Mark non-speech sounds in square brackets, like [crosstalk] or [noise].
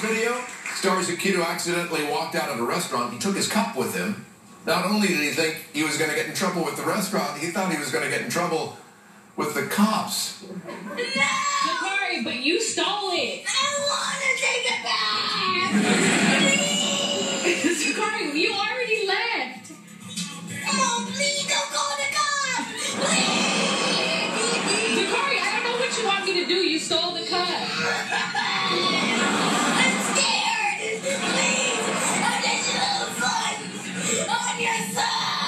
video? Stars that Kido accidentally walked out of a restaurant. He took his cup with him. Not only did he think he was going to get in trouble with the restaurant, he thought he was going to get in trouble with the cops. No! Zakari, but you stole it. I want to take it back. [laughs] Zakari, you already left. Mom, please don't call the cops. Please. Zakari, I don't know what you want me to do. You stole the cup. [laughs] On your side.